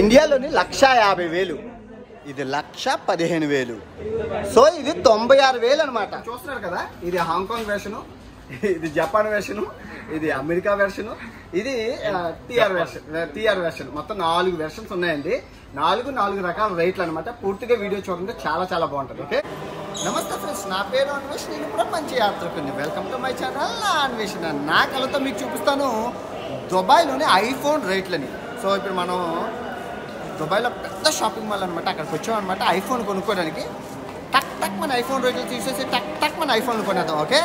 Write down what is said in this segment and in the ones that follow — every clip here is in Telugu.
ఇండియాలోని లక్ష యాభై వేలు. ఇది లక్ష పదిహేను వేలు. సో ఇది తొంభై ఆరు వేలు అనమాట చూస్తున్నారు కదా ఇది హాంకాంగ్ వెర్షను ఇది జపాన్ వెర్షను ఇది అమెరికా వెర్షను ఇది టీఆర్ వెర్షన్ టీఆర్ వెర్షన్ మొత్తం నాలుగు వెర్షన్స్ ఉన్నాయండి. నాలుగు నాలుగు రకాల రేట్లు అనమాట పూర్తిగా వీడియో చూడండి చాలా చాలా బాగుంటుంది ఓకే? నమస్తే ఫ్రెండ్స్ నా పేరు అన్వేష్ నేను ప్రపంచ యాత్రకుని వెల్కమ్ టు మై ఛానల్ నా అన్వేషణ నా కళతో మీకు చూపిస్తాను దుబాయ్లోని ఐఫోన్ రేట్లని. సో ఇప్పుడు మనం దుబాయ్లో పెద్ద షాపింగ్ మాల్ అనమాట అక్కడికి వచ్చాం అనమాట ఐఫోన్ కొనుక్కోవడానికి. టక్ టక్ మన ఐఫోన్ రేట్లు తీసేసి టక్ టక్ మన ఐఫోన్ కొనేద్దాం ఓకే?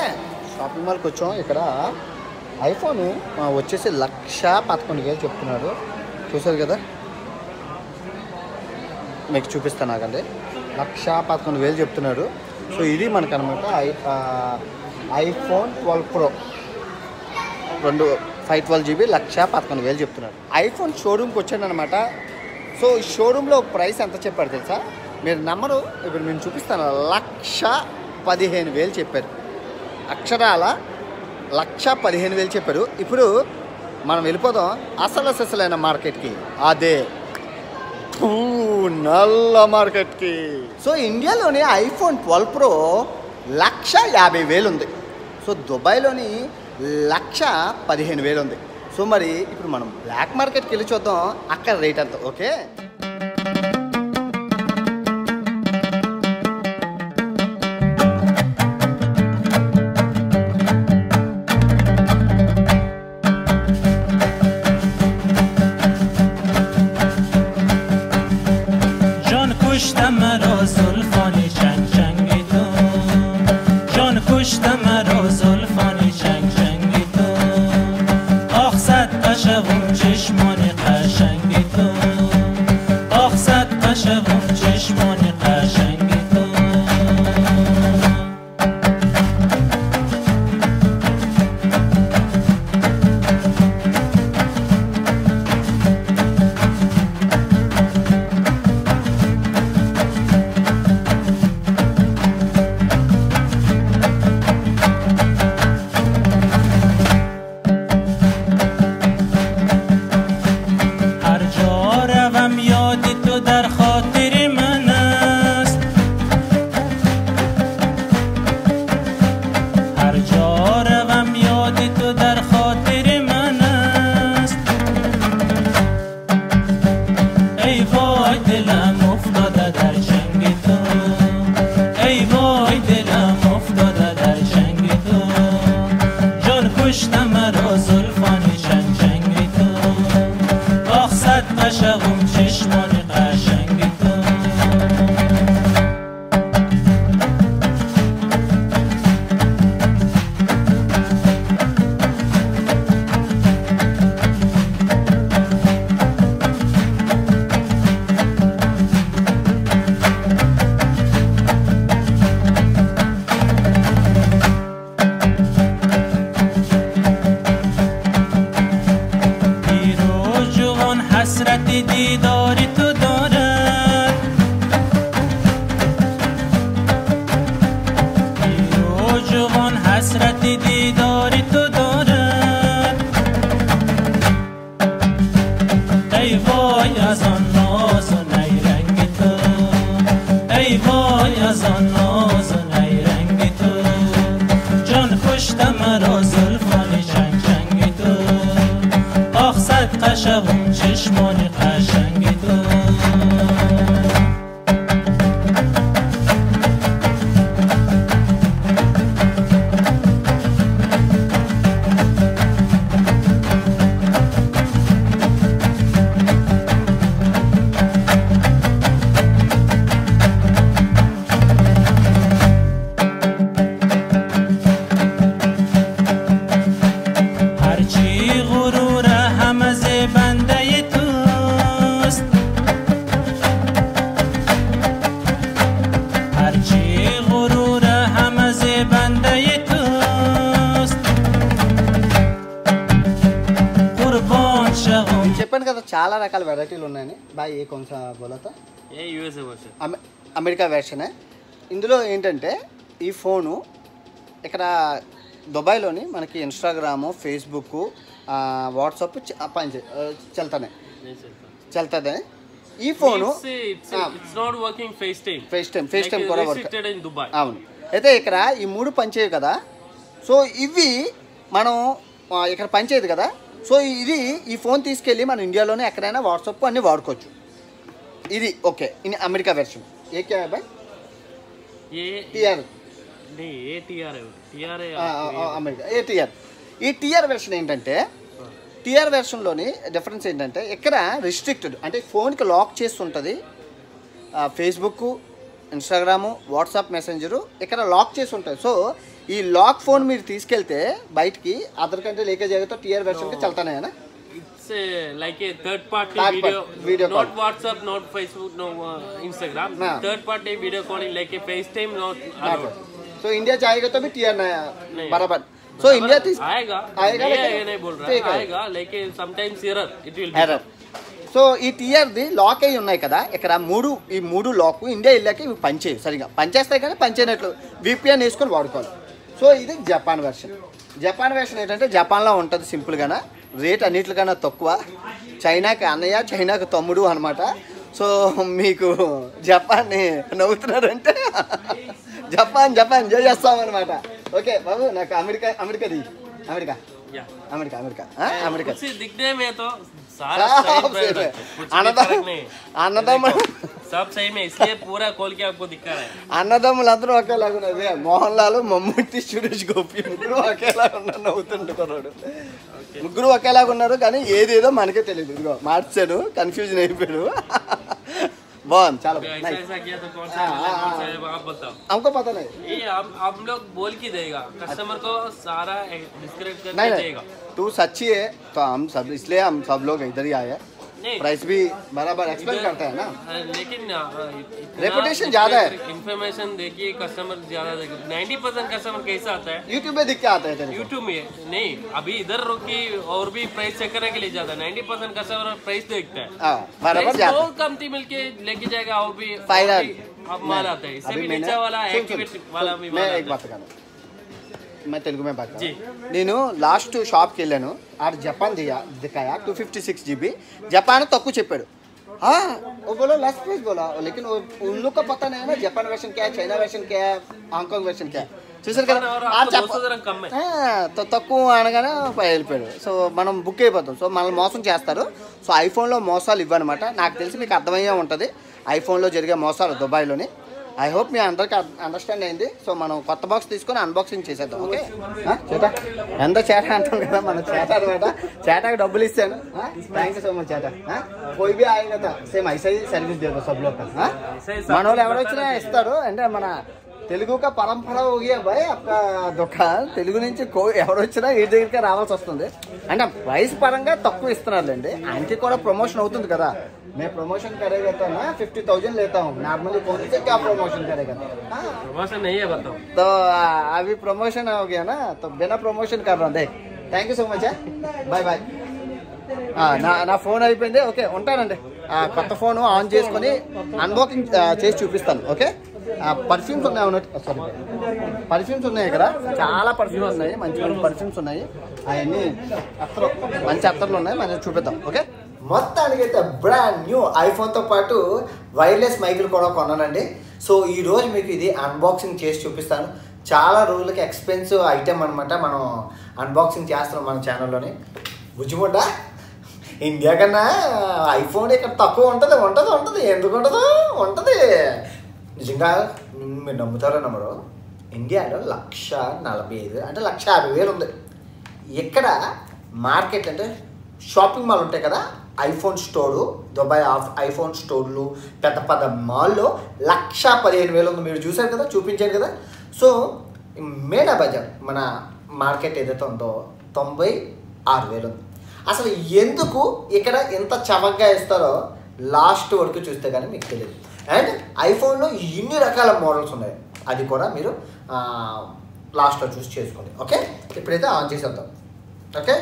షాపింగ్ మాల్కి వచ్చాం. ఇక్కడ ఐఫోన్ వచ్చేసి లక్ష పదకొండు వేలు చెప్తున్నాడు. చూసారు కదా? మీకు చూపిస్తాను నాకండి. లక్ష పదకొండు వేలు చెప్తున్నాడు. సో ఇది మనకు అనమాట ఐ ఐఫోన్ ట్వెల్వ్ ప్రో రెండు ఫైవ్ ట్వెల్వ్ జీబీ లక్ష పదకొండు వేలు చెప్తున్నారు ఐఫోన్ షోరూమ్కి వచ్చాను అనమాట సో ఈ షోరూంలో ప్రైస్ ఎంత చెప్పారు తెలుసా? మీరు నమ్మరు. ఇప్పుడు నేను చూపిస్తాను. లక్ష పదిహేను వేలు చెప్పారు. అక్షరాల లక్ష పదిహేను వేలు చెప్పారు. ఇప్పుడు మనం వెళ్ళిపోదాం. అసలు అసలైన మార్కెట్కి. అదే. నల్ల మార్కెట్కి. సో ఇండియాలోని ఐఫోన్ ట్వెల్వ్ ప్రో లక్ష యాభై వేలు ఉంది. సో దుబాయ్లోని లక్ష పదిహేను వేలు ఉంది. సో మరి ఇప్పుడు మనం బ్లాక్ మార్కెట్కి వెళ్ళి చూద్దాం. అక్కడ రేట్ ఎంత? ఓకే حسرت دیدار تو చూడండి కదా చాలా రకాల వెరైటీలు ఉన్నాయని. బాయ్ ఏ కొంచెం బోలతో. ఏ యూఎస్ఏ వర్షన్ అమెరికా వెర్షనే ఇందులో ఏంటంటే ఈ ఫోను ఇక్కడ దుబాయ్లోని మనకి ఇన్స్టాగ్రాము ఫేస్బుక్ వాట్సాప్ పని చెల్తానే చెల్తుంది ఈ phone FaceTime FaceTime కూడా అవును. అయితే ఇక్కడ ఈ మూడు పనిచేయవు కదా. సో ఇవి మనం ఇక్కడ పనిచేయదు కదా. సో ఇది ఈ ఫోన్ తీసుకెళ్ళి మన ఇండియాలోనే ఎక్కడైనా వాట్సాప్ అన్నీ వాడుకోవచ్చు. ఇది ఓకే ఇది అమెరికా వెర్షన్ ఏ క్యా బాయ్ టిఆర్ అమెరికా. ఏ టీఆర్ ఈ టీఆర్ వెర్షన్ ఏంటంటే టిఆర్ వెర్షన్లోని డిఫరెన్స్ ఏంటంటే ఇక్కడ రిస్ట్రిక్టెడ్ అంటే ఫోన్కి లాక్ చేస్తుంటుంది ఫేస్బుక్ ఇన్స్టాగ్రాము వాట్సాప్ మెసెంజరు ఇక్కడ లాక్ చేసి ఉంటుంది సో ఈ లాక్ ఫోన్ మీరు తీసుకెళ్తే బయటికి అదర్ కంట్రీ లీకేజ్ అయితే టీఆర్ వెర్షన్ కి చల్తానే నా it's like a third party video video not WhatsApp not Facebook no Instagram third party video calling like a FaceTime not so India जाएगा तो भी टीआर बराबर सो इंडिया आएगा आएगा लेकिन नहीं बोल रहा आएगा लेकिन sometimes error it will be error so ఈ టీఆర్ది లాక్ అయ్యి ఉన్నాయి కదా ఇక్కడ మూడు ఈ మూడు లాక్ ఇండియా వెళ్ళాక ఇవి పనిచేయవు సరిగా పనిచేస్తాయి కానీ పనిచేయనట్లు విపిఎన్ వేసుకొని వాడుకోవాలి సో ఇది జపాన్ వెర్షన్ జపాన్ వెర్షన్ ఏంటంటే జపాన్లో ఉంటుంది సింపుల్గాన. రేట్ అన్నిటికన్నా తక్కువ. చైనాకి అన్నయ్య చైనాకి తమ్ముడు అనమాట సో మీకు జపాన్ని నవ్వుతున్నారంటే జపాన్ జపాన్ ఎంజాయ్ చేస్తామన్నమాట ఓకే బాబు నాకు అమెరికా అమెరికాది అమెరికా. America America? అమెరికా. అన్నదమ్ములందరూ ఒకేలాగా ఉన్నది మోహన్ లాల్ మమ్మూటి సురేష్ గోపి ముగ్గురు ఒకేలాగా ఉన్నారు కొన్నాడు ముగ్గురు ఒకేలాగా ఉన్నారు కానీ ఏదేదో మనకే తెలియదు ఇదిగో మార్చాడు కన్ఫ్యూజన్ అయిపోయాడు. वन चलो। तो तो हाँ, हाँ, हाँ। हमको पता नहीं। हम लोग बोल के देगा। कस्टमर को सारा नहीं। देगा। तू सच्ची है तो हम सब इसलिए हम सब लोग इधर ही आए हैं। प्राइस भी बराबर एक्सपेक्ट करते हैं ना। लेकिन Reputation ज़्यादा है। इन्फॉर्मेशन देखिए कस्टमर ज़्यादा देखिए। नाइन्टी परसेंट कस्टमर कैसा आता है? यूट्यूब में दिख के आते हैं तेरे यूट्यूब में? नहीं अभी इधर रुकी और भी प्राइस चेक करने के लिए है नाइन्टी परसेंट कस्टमर प्राइस देखता है। हाँ बराबर है बहुत कमती मिलके लेके जाएगा और भी फाइनल और अब माल आता है। इससे भी नीचे वाला एक्टिवेट वाला भी मैं एक बात कहना मैं तेलुगु में बात जी। कर నేను లాస్ట్ షాప్కి వెళ్ళాను ఆడ జపాన్ దియా దికాయా two fifty six GB Japan తక్కువ చెప్పాడు हाँ वो बोलो लास्ट प्राइस बोला लेकिन वो उन लोग को पता नहीं है ना जापान वर्षन क्या है चाइना वर्षन क्या है हांगकांग वर्षन क्या है చూసారు కదా और ఆ आपको జప- 200 ग्राम कम है ఆ, త- తక్కువ అనగానే పై వెళ్ళిపోయాడు సో మనం బుక్ అయిపోతాం సో మనల్ని మోసం చేస్తారు సో ఐఫోన్లో మోసాలు ఇవ్వనమాట నాకు తెలిసి మీకు అర్థమయ్యే ఉంటుంది ఐఫోన్లో జరిగే మోసాలు దుబాయ్లోని ఐ హోప్ మీ అందరికి అండర్స్టాండ్ అయింది. సో మనం కొత్త బాక్స్ తీసుకొని అన్బాక్సింగ్ చేసేద్దాం ఓకే చేట ఎంత చేట అంటాం కదా మన చేట అనమాట. చేటకి డబ్బులు ఇస్తాను. థ్యాంక్ యూ సో మచ్ చేట పోయి బి ఆయన సేమ్ ఐసై సర్వీస్ దేదో సబ్ లోక మన వాళ్ళు ఎవరొచ్చినా ఇస్తారు. అంటే మన తెలుగు పరంపర ఊగే అక్క దుకాణం తెలుగు నుంచి కో ఎవరొచ్చినా ఈ దగ్గరికి రావాల్సి వస్తుంది. అంటే ప్రైస్ పరంగా తక్కువ ఇస్తున్నారులేండి. ఆయనకి కూడా ప్రమోషన్ అవుతుంది కదా. मैं प्रमोशन करेगा तो ना फिफ्टी थाउजेंड लेता हूँ नॉर्मली फोन से क्या प्रमोशन करेगा हाँ प्रमोशन नहीं है बताओ तो आ, अभी प्रमोशन हो गया ना तो बिना प्रमोशन कर रहा हूँ देख thank you so much bye bye నా నా ఫోన్ అయిపోయింది ఓకే ఉంటానండి ఆ, కొత్త ఫోన్ ఆన్ చేసుకొని అన్బాక్సింగ్ చేసి చూపిస్తాను ఓకే పర్ఫ్యూమ్స్ ఉన్నాయి ఉన్నట్టు సారీ పర్ఫ్యూమ్స్ ఉన్నాయి ఇక్కడ చాలా పర్ఫ్యూమ్స్ ఉన్నాయి మంచి మంచి పర్ఫ్యూమ్స్ ఉన్నాయి అవన్నీ అత్తరు మంచి అత్తర్లు ఉన్నాయి మనం చూపిద్దాం ఓకే మొత్తానికి అయితే బ్రాండ్ న్యూ ఐఫోన్తో పాటు వైర్లెస్ మైకులు కూడా కొన్నానండి. సో ఈ రోజు మీకు ఇది అన్బాక్సింగ్ చేసి చూపిస్తాను. చాలా రోజులకి ఎక్స్పెన్సివ్ ఐటెం అనమాట మనం అన్బాక్సింగ్ చేస్తున్నాం మన ఛానల్లోని బుజ్జిముడ్డ ఇండియా కన్నా ఐఫోన్ ఇక్కడ తక్కువ ఉంటుంది ఉంటుంది ఉంటుంది. ఎందుకు ఉండదు ఉంటుంది. నిజంగా మీరు నమ్ముతారో నమ్మరు ఇండియాలో లక్ష నలభై ఐదు అంటే లక్ష యాభై వేలు ఉంది. ఇక్కడ మార్కెట్ అంటే షాపింగ్ మాల్ ఉంటాయి కదా iPhone store Dubai of iPhone స్టోర్లు పెద్ద పెద్ద మాల్లో లక్ష పదిహేను వేలు ఉంది. మీరు చూశారు కదా చూపించారు కదా. సో మేడా బజార్ మన మార్కెట్ ఏదైతే ఉందో తొంభై ఆరు వేలు ఉంది. అసలు ఎందుకు ఇక్కడ ఎంత చవకగా ఇస్తారో లాస్ట్ వరకు చూస్తే కానీ మీకు తెలియదు. అండ్ ఐఫోన్లో ఇన్ని రకాల మోడల్స్ ఉన్నాయి. అది కూడా మీరు లాస్ట్లో చూసి చేసుకోండి. ఓకే? ఇప్పుడైతే ఆన్ చేసేద్దాం. ఓకే?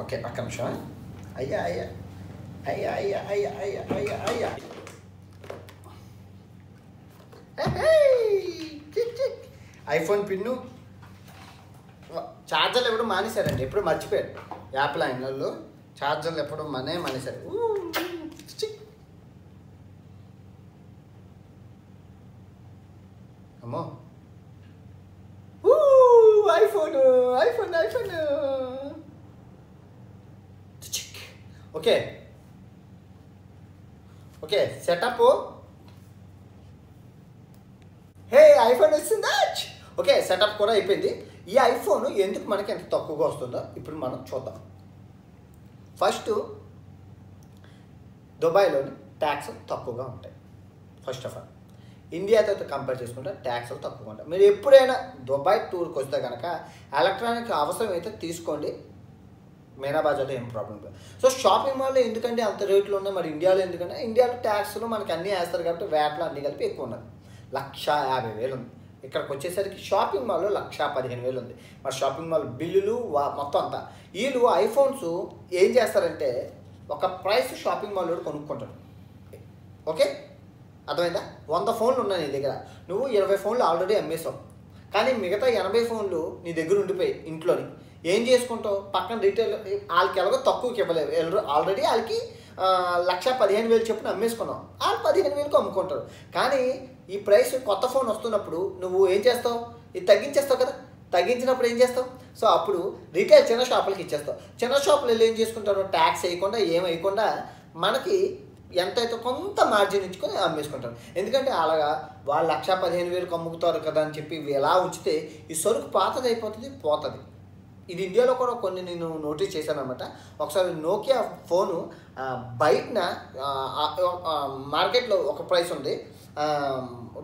ఓకే ఒక్క నిమిషం అయ్యా అయ్యా అయ్యా అయ్యా అయ్యా అయ్యా అయ్యా అయ్యా ఐఫోన్ పిన్ను ఛార్జర్లు ఎప్పుడు మానేశారండి ఎప్పుడు మర్చిపోయారు. యాప్ల ఆయనలో ఛార్జర్లు ఎప్పుడు మనే మానేశారు ఊ, చి. అమ్మో ఊ, ఐఫోన్ ఐఫోన్ ఐఫోన్ చిక్. Okay. Okay setup. Hey iPhone వచ్చిందా ఓకే సెటప్ కూడా అయిపోయింది. ఈ ఐఫోన్ ఎందుకు మనకి ఎంత తక్కువగా వస్తుందో ఇప్పుడు మనం చూద్దాం. ఫస్ట్ దుబాయ్లోని ట్యాక్స్ తక్కువగా ఉంటాయి. First of all. ఇండియాతో కంపేర్ చేసుకుంటే ట్యాక్స్లు తక్కువగా ఉంటాయి. మీరు ఎప్పుడైనా దుబాయ్ టూర్కి వస్తే కనుక ఎలక్ట్రానిక్ అవసరం అయితే తీసుకోండి. మేనా బజార్లో ఏం ప్రాబ్లం లేదు. సో షాపింగ్ మాల్లో ఎందుకంటే అంత రేట్లు ఉన్నాయి మరి ఇండియాలో ఎందుకంటే ఇండియాలో ట్యాక్స్లు మనకి అన్నీ వేస్తారు కాబట్టి వ్యాట్లు అన్నీ కలిపి ఎక్కువ ఉన్నది. లక్ష యాభై వేలు ఉంది. ఇక్కడికి వచ్చేసరికి షాపింగ్ మాల్లో లక్ష పదిహేను వేలు ఉంది. మరి షాపింగ్ మాల్ బిల్లులు మొత్తం అంతా. వీళ్ళు ఐఫోన్స్ ఏం చేస్తారంటే ఒక ప్రైస్ షాపింగ్ మాల్ కొనుక్కుంటారు. ఓకే? అర్థమైందా? వంద ఫోన్లు ఉన్నాయి నీ దగ్గర. నువ్వు ఇరవై ఫోన్లు ఆల్రెడీ అమ్మేసావు. కానీ మిగతా ఎనభై ఫోన్లు నీ దగ్గర ఉండిపోయి ఇంట్లోని. ఏం చేసుకుంటావు? పక్కన రీటైల్ వాళ్ళకి ఎలాగో తక్కువకి ఇవ్వలేవు ఆల్రెడీ వాళ్ళకి లక్ష పదిహేను వేలు చెప్పున అమ్మేసుకున్నావు వాళ్ళు పదిహేను వేలకు అమ్ముకుంటారు. కానీ ఈ ప్రైస్ కొత్త ఫోన్ వస్తున్నప్పుడు నువ్వు ఏం చేస్తావు? ఇది తగ్గించేస్తావు కదా? తగ్గించినప్పుడు ఏం చేస్తావు? సో అప్పుడు రిటైల్ చిన్న షాపులకి ఇచ్చేస్తావు. చిన్న షాపులు వెళ్ళి ఏం చేసుకుంటారు? ట్యాక్స్ వేయకుండా ఏం వేయకుండా మనకి ఎంతైతే కొంత మార్జిన్ ఇచ్చుకొని అమ్మేసుకుంటారు. ఎందుకంటే అలాగా వాళ్ళు లక్ష పదిహేను వేలకు అమ్ముకుతారు కదా అని చెప్పి ఇవి ఎలా ఉంచితే ఈ సరుకు పాతది అయిపోతుంది పోతుంది. ఇది ఇండియాలో కూడా కొన్ని నేను నోటీస్ చేశాను అనమాట ఒకసారి నోకియా ఫోను బయటన మార్కెట్లో ఒక ప్రైస్ ఉంది.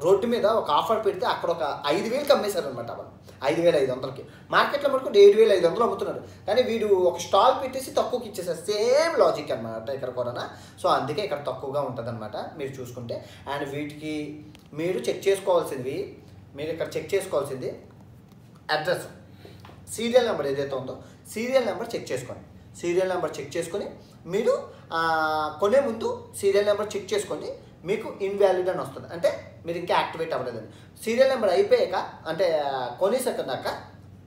రోడ్డు మీద ఒక ఆఫర్ పెడితే అక్కడ ఒక ఐదు వేలకి అమ్మేశారనమాట వాళ్ళు ఐదు వేల ఐదు వందలకి. మార్కెట్లో మటుకు ఏడు వేల ఐదు వందలు అమ్ముతున్నాడు కానీ వీడు ఒక స్టాల్ పెట్టేసి తక్కువకి ఇచ్చేసారు సేమ్ లాజిక్ అనమాట ఇక్కడ కూడా సో అందుకే ఇక్కడ తక్కువగా ఉంటుంది అనమాట మీరు చూసుకుంటే. అండ్ వీటికి మీరు చెక్ చేసుకోవాల్సింది మీరు ఇక్కడ చెక్ చేసుకోవాల్సింది అడ్రస్. సీరియల్ నెంబర్ ఏదైతే ఉందో సీరియల్ నెంబర్ చెక్ చేసుకోండి సీరియల్ నెంబర్ చెక్ చేసుకొని మీరు కొనే ముందు సీరియల్ నెంబర్ చెక్ చేసుకోండి మీకు ఇన్వాలిడ్ అని వస్తుంది. అంటే మీరు ఇంకా యాక్టివేట్ అవ్వలేదని సీరియల్ నెంబర్ అయిపోయాక అంటే కొనేసాక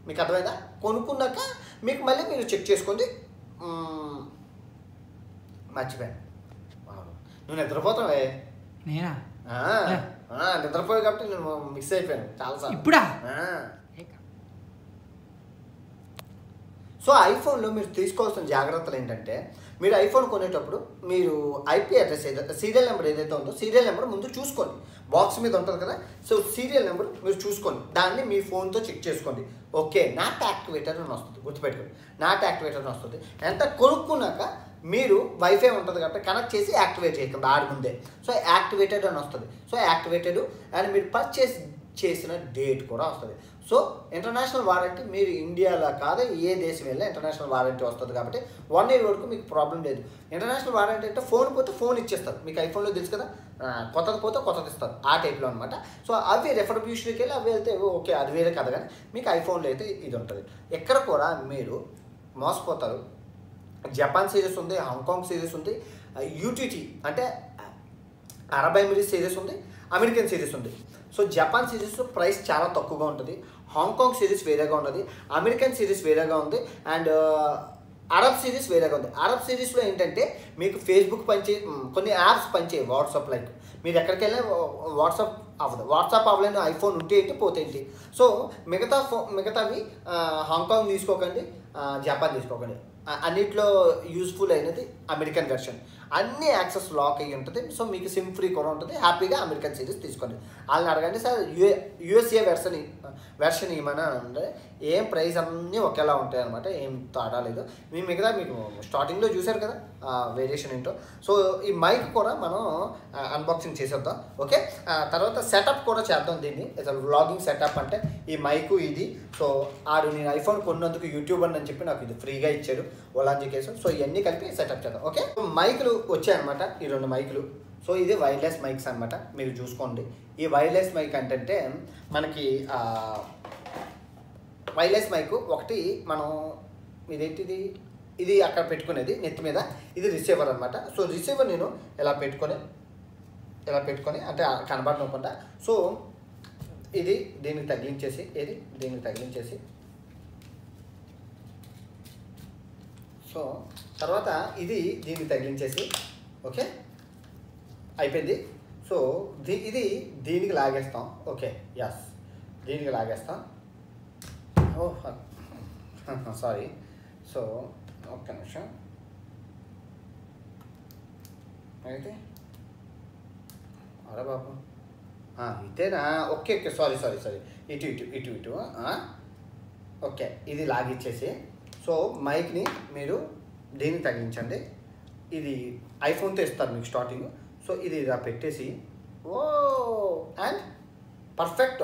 మీకు అర్థమైందా? కొనుక్కున్నాక మీకు మళ్ళీ మీరు చెక్ చేసుకోండి మర్చిపోయాను. వావ్. నువ్వు నిద్రపోతావే? నేనా? నిద్రపోయావు కాబట్టి నేను మిస్ అయిపోయాను. చాలాసార్లు ఇప్పుడా ఆ. సో ఐఫోన్లో మీరు తీసుకోవాల్సిన జాగ్రత్తలు ఏంటంటే మీరు ఐఫోన్ కొనేటప్పుడు మీరు ఐపీ అడ్రస్ ఏదైతే సీరియల్ నెంబర్ ఏదైతే ఉందో సీరియల్ నెంబర్ ముందు చూసుకోండి. బాక్స్ మీద ఉంటుంది కదా సో సీరియల్ నెంబర్ మీరు చూసుకోండి. దాన్ని మీ ఫోన్తో చెక్ చేసుకోండి. ఓకే నాట్ యాక్టివేటర్ అని వస్తుంది గుర్తుపెట్టుకోండి. నాట్ యాక్టివేటర్ అని వస్తుంది. ఎంత కొనుక్కున్నాక మీరు వైఫై ఉంటుంది కాబట్టి కనెక్ట్ చేసి యాక్టివేట్ చేయకండి ఆడి ముందే. సో యాక్టివేటెడ్ అని వస్తుంది. సో యాక్టివేటెడ్ అండ్ మీరు పర్చేస్ చేసిన డేట్ కూడా వస్తుంది. సో ఇంటర్నేషనల్ వారంటీ మీరు ఇండియాలో కాదు ఏ దేశం వెళ్ళినా ఇంటర్నేషనల్ వారంటీ వస్తుంది కాబట్టి వన్ ఇయర్ వరకు మీకు ప్రాబ్లం లేదు. ఇంటర్నేషనల్ వారంటీ అంటే ఫోన్ పోతే ఫోన్ ఇచ్చేస్తారు. మీకు ఐఫోన్లో తెలుసు కదా? కొత్తది పోతే కొత్తది ఇస్తారు. ఆ టైప్లో అనమాట సో అవి రెఫర్బ్యూషన్కి వెళ్ళి అవి వెళ్తే ఓకే అది వేరే కదా కానీ మీకు ఐఫోన్లో అయితే ఇది ఉంటుంది. ఎక్కడ కూడా మీరు మోసపోతారు. జపాన్ సిరీస్ ఉంది హాంకాంగ్ సిరీస్ ఉంది యూటీటీ అంటే అరబ్ ఎమిరీస్ సిరీస్ ఉంది అమెరికన్ సిరీస్ ఉంది. సో జపాన్ సిరీస్ ప్రైస్ చాలా తక్కువగా ఉంటుంది. హాంకాంగ్ సిరీస్ వేరేగా ఉన్నది అమెరికన్ సిరీస్ వేరేగా ఉంది అండ్ అరబ్ సిరీస్ వేరేగా ఉంది. అరబ్ సిరీస్లో ఏంటంటే మీకు ఫేస్బుక్ పనిచే కొన్ని యాప్స్ పనిచేయి వాట్సాప్ లైక్ మీరు ఎక్కడికి వెళ్ళినా వాట్సాప్ అవ్వదు. వాట్సాప్ అవ్వలేని ఐఫోన్ ఉంటే ఏంటి పోతే ఏంటి. సో మిగతా ఫో మిగతావి uh, హాంకాంగ్ తీసుకోకండి uh, జపాన్ తీసుకోకండి. అన్నిట్లో యూస్ఫుల్ అయినది అమెరికన్ వెర్షన్ అన్ని యాక్సెస్ లాక్ అయ్యి ఉంటుంది. సో మీకు సిమ్ ఫ్రీ కూడా ఉంటుంది. హ్యాపీగా అమెరికన్ సిరీస్ తీసుకోండి. వాళ్ళని అడగండి సార్ యుఏ యుఎస్ఏ వెర్షన్ వెర్షన్ ఏమైనా అంటే ఏం ప్రైస్ అన్నీ ఒకేలా ఉంటాయి అనమాట ఏం తేడా లేదు. మీ మిగతా మీకు స్టార్టింగ్లో చూశారు కదా వేరియేషన్ ఏంటో. సో ఈ మైక్ కూడా మనం అన్బాక్సింగ్ చేసేద్దాం. ఓకే తర్వాత సెటప్ కూడా చేద్దాం దీన్ని. అసలు వ్లాగింగ్ సెటప్ అంటే ఈ మైకు ఇది. సో ఆడు నేను ఐఫోన్ కొన్నందుకు యూట్యూబ్ అని చెప్పి నాకు ఇది ఫ్రీగా ఇచ్చాడు ఒలాంజీ కేసు సో ఇవన్నీ కలిపి సెటప్ చేద్దాం. ఓకే మైకులు వచ్చాయన్నమాట ఈ రెండు మైకులు సో ఇది వైర్లెస్ మైక్స్ అన్నమాట మీరు చూసుకోండి. ఈ వైర్లెస్ మైక్ అంటే మనకి వైర్లెస్ మైక్ ఒకటి మనం ఇదేంటిది? ఇది అక్కడ పెట్టుకునేది నెత్తి మీద. ఇది రిసీవర్ అనమాట సో రిసీవర్ నేను ఇలా పెట్టుకొని ఇలా పెట్టుకొని అంటే కనబడనుకుంటా సో ఇది దీనికి తగ్గించేసి ఏది? దీనికి తగిలించేసి సో తర్వాత ఇది దీనికి తగిలించేసి ఓకే? అయిపోయింది. సో దీ ఇది దీనికి లాగేస్తాం. ఓకే ఎస్ దీనికి లాగేస్తాం. ఓ సారీ సో ఒక్క నిమిషం. అయితే అరే బాబు. ఇదేనా? Okay okay. Sorry sorry sorry ఇటు ఇటు ఇటు ఇటు ఓకే ఇది లాగిచ్చేసి సో మైక్ని మీరు దీన్ని తగ్గించండి? ఇది ఐఫోన్తో ఇస్తారు మీకు స్టార్టింగ్. సో ఇది ఇలా పెట్టేసి ఓ అండ్ పర్ఫెక్ట్.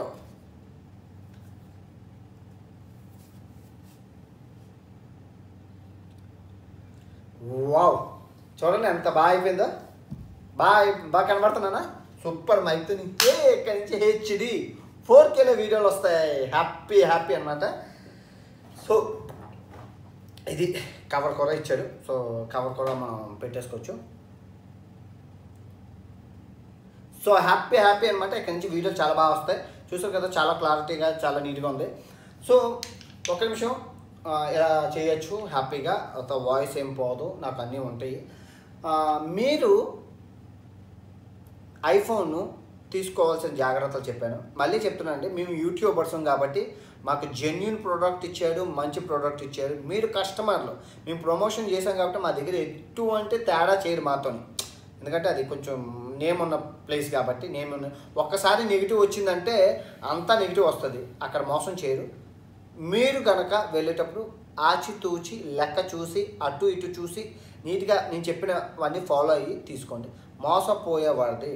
వావ్! చూడండి ఎంత బాగా అయిపోయిందో. బాగా బాగా కనబడుతున్నానా సూపర్ మైక్తో ఏ ఇక్కడి నుంచి హెచ్డి? ఫోర్ కేలో వీడియోలు వస్తాయి. హ్యాపీ హ్యాపీ అనమాట సో ఇది కవర్ కూర ఇచ్చాడు. సో కవర్ కూర మనం పెట్టేసుకోవచ్చు. సో హ్యాపీ హ్యాపీ అనమాట ఇక్కడ నుంచి వీడియోలు చాలా బాగా వస్తాయి. చూసారు కదా చాలా క్లారిటీగా చాలా నీట్గా ఉంది. సో ఒక నిమిషం ఇలా చేయొచ్చు? హ్యాపీగా వాయిస్ ఏం పోదు. నాకు అన్నీ ఉంటాయి. మీరు ఐఫోన్ తీసుకోవాల్సిన జాగ్రత్తలు చెప్పాను. మళ్ళీ చెప్తున్నానండి మేము యూట్యూబర్స్ కాబట్టి మాకు జెన్యున్ ప్రోడక్ట్ ఇచ్చాడు మంచి ప్రోడక్ట్ ఇచ్చాడు. మీరు కస్టమర్లు మేము ప్రమోషన్ చేసాం కాబట్టి మా దగ్గర ఎటువంటి తేడా చేయరు మాతో ఎందుకంటే అది కొంచెం నేమ్ ఉన్న ప్లేస్ కాబట్టి నేమ్ ఉన్న ఒక్కసారి నెగిటివ్ వచ్చిందంటే అంతా నెగిటివ్ వస్తుంది. అక్కడ మోసం చేయరు. మీరు కనుక వెళ్ళేటప్పుడు ఆచితూచి లెక్క చూసి అటు ఇటు చూసి నీట్గా నేను చెప్పినవన్నీ ఫాలో అయ్యి తీసుకోండి. మోసపోయేవాడిది.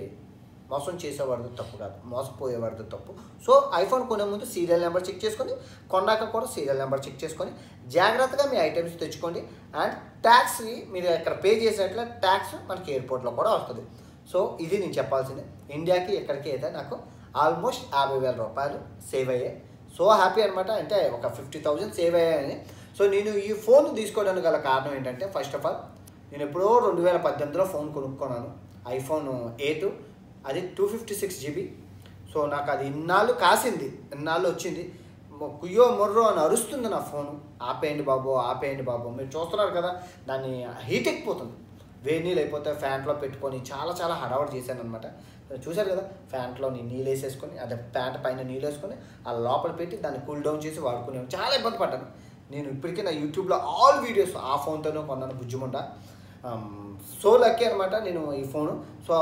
మోసం చేసేవాడిది తప్పు కాదు. మోసపోయేవాడిది తప్పు. సో ఐఫోన్ కొనే ముందు సీరియల్ నెంబర్ చెక్ చేసుకొని కొన్నాక కూడా సీరియల్ నెంబర్ చెక్ చేసుకొని జాగ్రత్తగా మీ ఐటమ్స్ తెచ్చుకోండి. అండ్ ట్యాక్స్ని మీరు ఇక్కడ పే చేసినట్లే ట్యాక్స్ మనకి ఎయిర్పోర్ట్లో కూడా వస్తుంది. సో ఇది నేను చెప్పాల్సింది. ఇండియాకి ఎక్కడికి అయితే నాకు ఆల్మోస్ట్ యాభై వేల రూపాయలు సేవ్ అయ్యాయి. సో హ్యాపీ అనమాట అంటే ఒక ఫిఫ్టీ థౌజండ్ సేవ్ అయ్యాయని. సో నేను ఈ ఫోన్ తీసుకోవడానికి గల కారణం ఏంటంటే ఫస్ట్ ఆఫ్ ఆల్ నేను ఎప్పుడో రెండు వేల పద్దెనిమిదిలో ఫోన్ కొనుక్కున్నాను. ఐఫోన్ ఎయిట్ అది two fifty six GB so నాకు అది ఇన్నాళ్ళు కాసింది ఇన్నాళ్ళు వచ్చింది. కుయ్యో మొర్రో అని అరుస్తుంది నా ఫోను. ఆపేయండి బాబు ఆపేయండి బాబు. మీరు చూస్తున్నారు కదా దాన్ని హీట్ ఎక్కిపోతుంది. వేడి నీళ్ళు అయిపోతే ఫ్యాంట్లో పెట్టుకొని చాలా చాలా హడావడి చేశాను అనమాట చూశారు కదా ఫ్యాంట్లో నీళ్ళు వేసేసుకొని అదే ప్యాంట్ పైన నీళ్ళు వేసుకొని ఆ లోపల పెట్టి దాన్ని కూల్ డౌన్ చేసి వాడుకునేవాడు చాలా ఇబ్బంది పడ్డాను. నేను ఇప్పటికీ నా యూట్యూబ్లో ఆల్ వీడియోస్ ఆ ఫోన్తోనే కొన్నాను బుజ్జిముండ. సో లక్కీ అనమాట నేను ఈ ఫోను. సో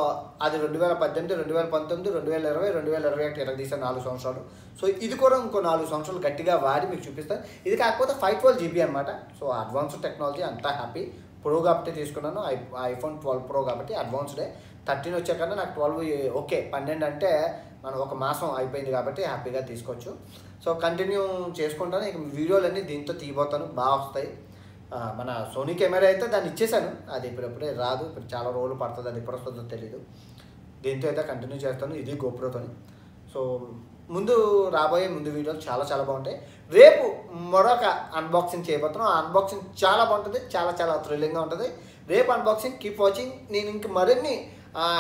అది రెండు వేల పద్దెనిమిది రెండు వేల పంతొమ్మిది రెండు వేల ఇరవై రెండు వేల ఇరవై ఒకటి ఇరవై తీసాను నాలుగు సంవత్సరాలు. సో ఇది కూడా ఇంకో నాలుగు సంవత్సరాలు గట్టిగా వాడి మీకు చూపిస్తాను ఇది కాకపోతే ఫైవ్ ట్వెల్వ్ జీబీ అనమాట సో అడ్వాన్స్డ్ టెక్నాలజీ అంతా హ్యాపీ. ప్రో కాబట్టి తీసుకున్నాను. ఐ ఐఫోన్ ట్వెల్వ్ ప్రో కాబట్టి అడ్వాన్స్డే. థర్టీన్ వచ్చాకన్నా నాకు ట్వెల్వ్ ఓకే పన్నెండు అంటే మనం ఒక మాసం అయిపోయింది కాబట్టి హ్యాపీగా తీసుకోవచ్చు. సో కంటిన్యూ చేసుకుంటాను. ఇక వీడియోలన్నీ దీంతో తీయబోతాను. బాగా వస్తాయి. మన సోనీ కెమెరా అయితే దాన్ని ఇచ్చేసాను అది ఇప్పుడప్పుడే రాదు. ఇప్పుడు చాలా రోజులు పడుతుంది అది ఎప్పుడు వస్తుందో తెలీదు. దీంతో అయితే కంటిన్యూ చేస్తాను. ఇది గోప్రోతోని. సో ముందు రాబోయే ముందు వీడియోలు చాలా చాలా బాగుంటాయి. రేపు మరొక అన్బాక్సింగ్ చేయబోతున్నాం. ఆ అన్బాక్సింగ్ చాలా బాగుంటుంది. చాలా చాలా థ్రిల్లింగ్గా ఉంటుంది. రేపు అన్బాక్సింగ్ కీప్ వాచింగ్ నేను ఇంక మరిన్ని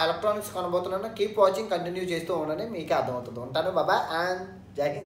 ఎలక్ట్రానిక్స్ కొనబోతున్నాను. కీప్ వాచింగ్ కంటిన్యూ చేస్తూ ఉండండి. మీకే అర్థమవుతుంది. ఉంటాను. బాబా అండ్ జై